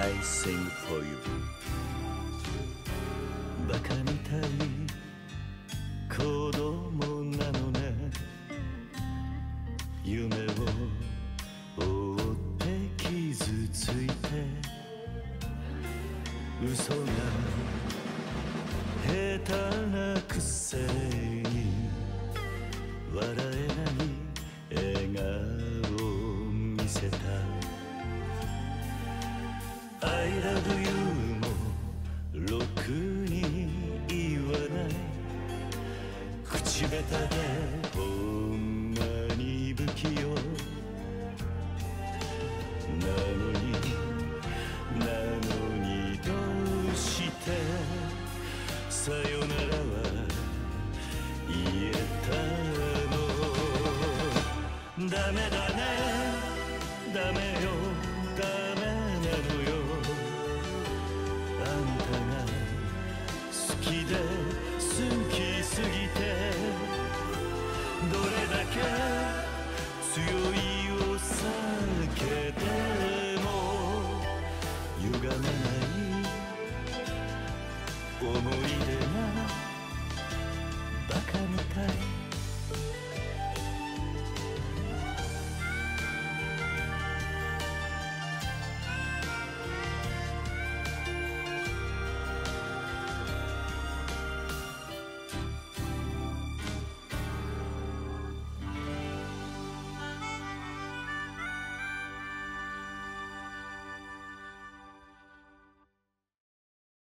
I sing for you. バカみたい子供なのね。夢を追って傷ついて。嘘が下手なくせ I love you もろくに言わない口下手でほんまに不器用なのになのにどうしてさよならは言えたのダメだねダメよきで好きすぎてどれだけ強いお酒でも歪めない思い出